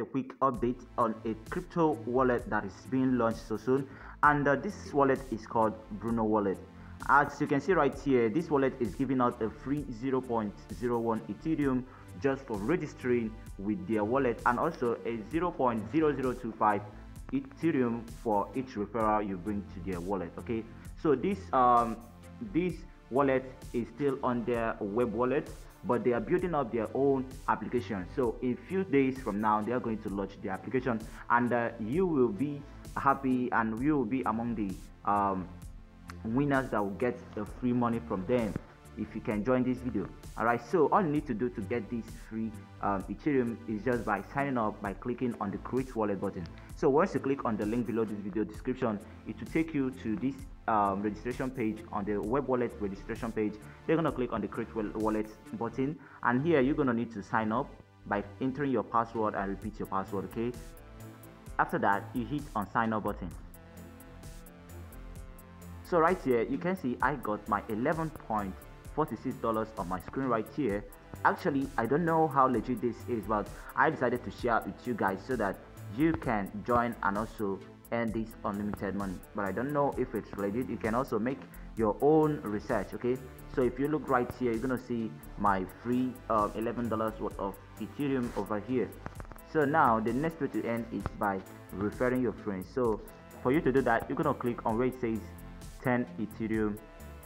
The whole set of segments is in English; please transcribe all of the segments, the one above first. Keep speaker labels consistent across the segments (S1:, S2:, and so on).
S1: a quick update on a crypto wallet that is being launched so soon and uh, this wallet is called Bruno wallet. As you can see right here this wallet is giving out a free 0.01 ethereum just for registering with their wallet and also a 0.0025 ethereum for each referral you bring to their wallet okay? So this um this wallet is still on their web wallet but they are building up their own application. So in few days from now they are going to launch the application and uh, you will be happy and you will be among the um, winners that will get the free money from them if you can join this video. All right so all you need to do to get this free um, ethereum is just by signing up by clicking on the create wallet button. So once you click on the link below this video description it will take you to this um, registration page on the web wallet registration page. You're gonna click on the create wallet button and here you're gonna need to sign up by entering your password and repeat your password okay? After that you hit on sign up button. So right here you can see I got my 11 point $46 on my screen right here. Actually, I don't know how legit this is, but I decided to share with you guys so that you can join and also earn this unlimited money. But I don't know if it's legit. You can also make your own research, okay? So if you look right here, you're gonna see my free uh, $11 worth of Ethereum over here. So now the next way to earn is by referring your friends. So for you to do that, you're gonna click on where it says 10 Ethereum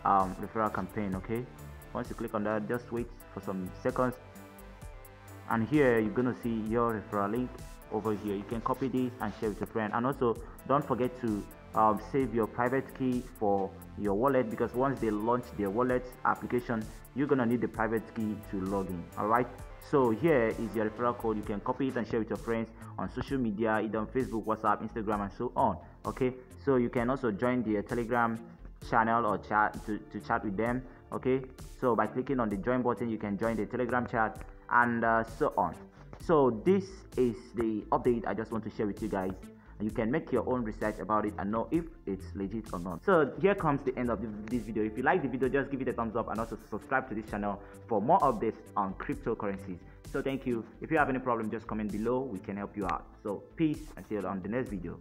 S1: um, referral campaign okay? Once you click on that just wait for some seconds. And here you're gonna see your referral link over here. You can copy this and share with your friend. And also don't forget to um, save your private key for your wallet because once they launch their wallet application you're gonna need the private key to log in all right so here is your referral code. You can copy it and share with your friends on social media either on facebook whatsapp instagram and so on okay? So you can also join the telegram channel or chat to, to chat with them okay? So by clicking on the join button you can join the telegram chat and uh, so on. So this is the update i just want to share with you guys. And you can make your own research about it and know if it's legit or not. So here comes the end of this video. If you like the video just give it a thumbs up and also subscribe to this channel for more updates on cryptocurrencies. So thank you. If you have any problem just comment below. We can help you out. So peace. You on the next video